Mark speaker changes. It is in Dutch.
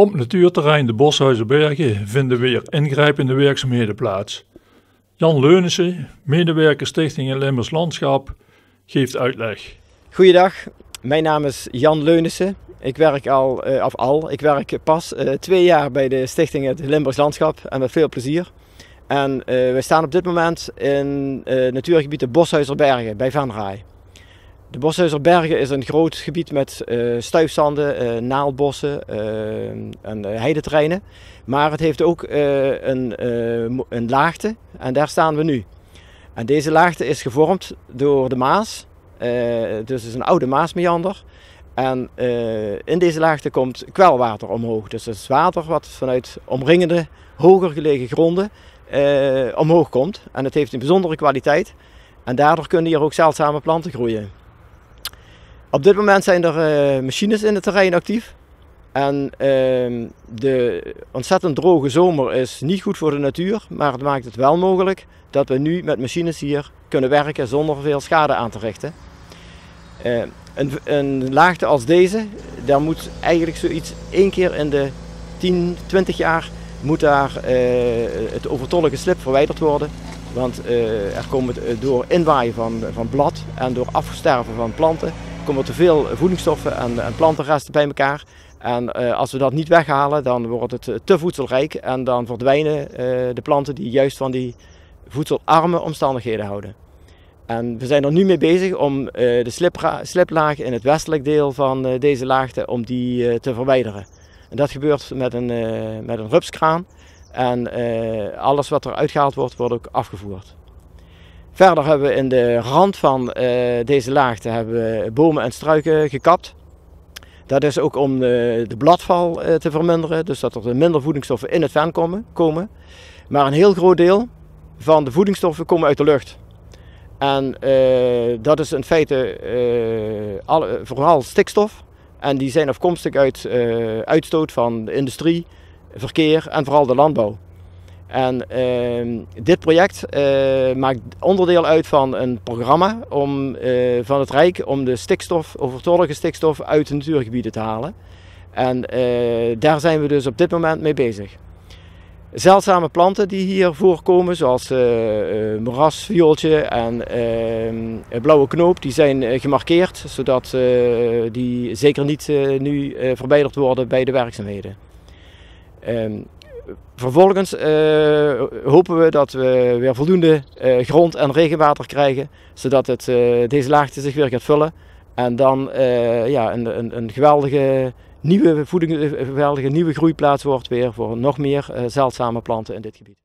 Speaker 1: Op natuurterrein de Boshuizenbergen vinden weer ingrijpende werkzaamheden plaats. Jan Leunissen, medewerker Stichting Limmers Landschap, geeft uitleg.
Speaker 2: Goeiedag, mijn naam is Jan Leunissen. Ik werk al, uh, of al, ik werk pas uh, twee jaar bij de Stichting Het Limburgs Landschap en met veel plezier. En uh, we staan op dit moment in natuurgebied de Boshuizerbergen bij Venraai. De Boshuizerbergen is een groot gebied met uh, stuifzanden, uh, naaldbossen uh, en heideterreinen. Maar het heeft ook een, een laagte en daar staan we nu. En deze laagte is gevormd door de Maas. dus het is een oude Maasmeander. En in deze laagte komt kwelwater omhoog. Dus het is water wat vanuit omringende, hoger gelegen gronden omhoog komt. En het heeft een bijzondere kwaliteit. En daardoor kunnen hier ook zeldzame planten groeien. Op dit moment zijn er uh, machines in het terrein actief. En uh, de ontzettend droge zomer is niet goed voor de natuur, maar het maakt het wel mogelijk dat we nu met machines hier kunnen werken zonder veel schade aan te richten. Uh, een, een, laagte als deze, daar moet eigenlijk zoiets één keer in de 10, 20 jaar moet daar uh, het overtollige slip verwijderd worden. Want uh, er komen door inwaaien van, van blad en door afsterven van planten komen te veel voedingsstoffen en, en plantenresten bij elkaar. En uh, als we dat niet weghalen, dan wordt het eh, te voedselrijk en dan verdwijnen uh, de planten die juist van die voedselarme omstandigheden houden. En we zijn er nu mee bezig om de sliplaag in het westelijk deel van deze laagte om die te verwijderen. En dat gebeurt met een, met een rupskraan en alles wat er uitgehaald wordt, wordt ook afgevoerd. Verder hebben we in de rand van uh, deze laagte hebben bomen en struiken gekapt. Dat is ook om de, de bladval uh, te verminderen, dus dat er minder voedingsstoffen in het ven komen, komen. Maar een heel groot deel van de voedingsstoffen komen uit de lucht. En dat is in feite alle, vooral stikstof. En die zijn afkomstig uit uitstoot van de industrie, verkeer en vooral de landbouw. En uh, dit project uh, maakt onderdeel uit van een programma om, uh, van het Rijk om de stikstof, overtollige stikstof uit de natuurgebieden te halen. En eh, daar zijn we dus op dit moment mee bezig. Zeldzame planten die hier voorkomen, zoals moerasviooltje en ehm, blauwe knoop, die zijn gemarkeerd, zodat die zeker niet nu verwijderd worden bij de werkzaamheden. Vervolgens uh, hopen we dat we weer voldoende uh, grond en regenwater krijgen, zodat het, uh, deze laagte zich weer gaat vullen. En dan ja, een, een, een, geweldige nieuwe voeding, een geweldige nieuwe groeiplaats wordt weer voor nog meer zeldzame planten in dit gebied.